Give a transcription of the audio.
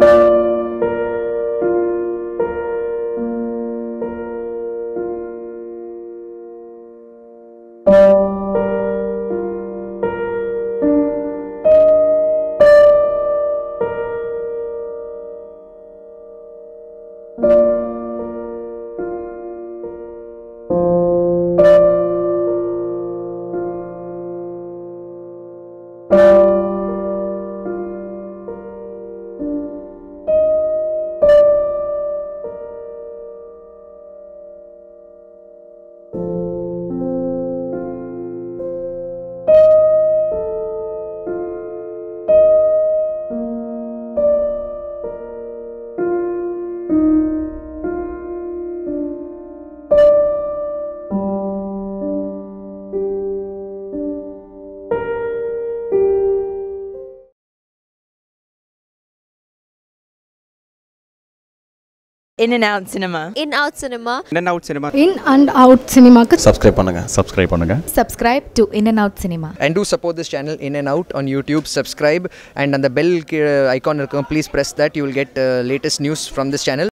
you. In and out cinema. In Out Cinema. In out cinema in and out சினிமாக்கு subscribe பண்ணுங்கள் subscribe பண்ணுங்க subscribe to In and Out Cinema. and do support this channel in and out on youtube subscribe and on the bell ki- icon இருக்கும், please press that you will get uh, latest news from this channel